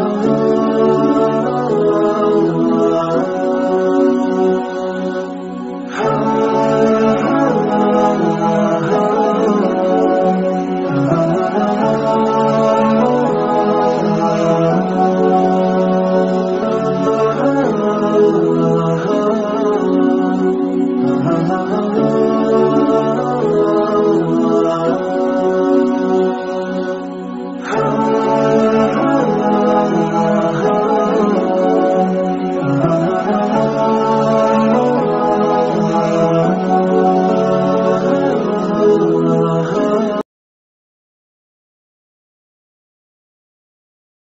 Oh.